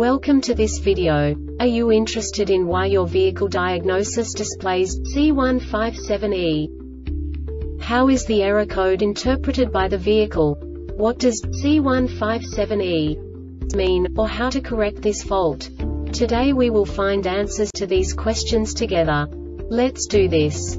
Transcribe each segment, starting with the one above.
Welcome to this video. Are you interested in why your vehicle diagnosis displays C157E? How is the error code interpreted by the vehicle? What does C157E mean, or how to correct this fault? Today we will find answers to these questions together. Let's do this.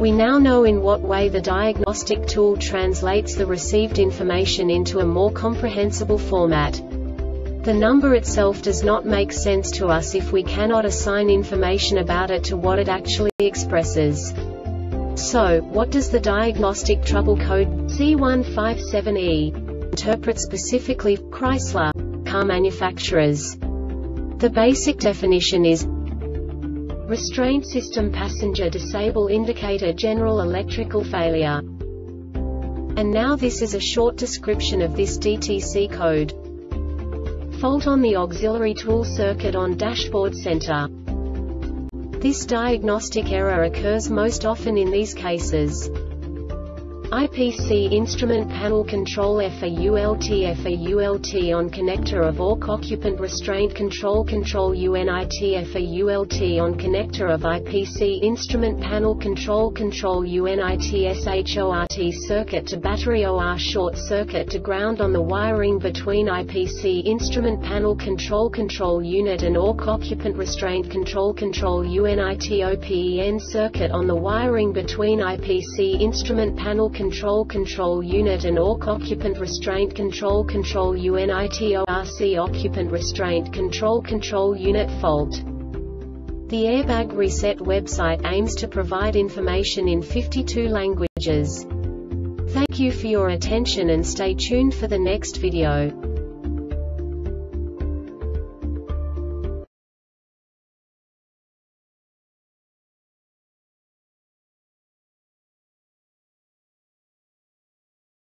We now know in what way the diagnostic tool translates the received information into a more comprehensible format. The number itself does not make sense to us if we cannot assign information about it to what it actually expresses. So, what does the diagnostic trouble code C157E interpret specifically Chrysler car manufacturers? The basic definition is Restraint system passenger disable indicator general electrical failure. And now this is a short description of this DTC code. Fault on the auxiliary tool circuit on dashboard center. This diagnostic error occurs most often in these cases. IPC instrument panel control FAULT FAULT on connector of ORC occupant restraint control control UNIT FAULT on connector of IPC instrument panel control control UNIT SHORT circuit to battery OR short circuit to ground on the wiring between IPC instrument panel control control unit and ORC occupant restraint control control UNIT OPEN circuit on the wiring between IPC instrument panel Control Control Unit and ORC Occupant Restraint Control Control UNITORC Occupant Restraint Control Control Unit Fault. The Airbag Reset website aims to provide information in 52 languages. Thank you for your attention and stay tuned for the next video.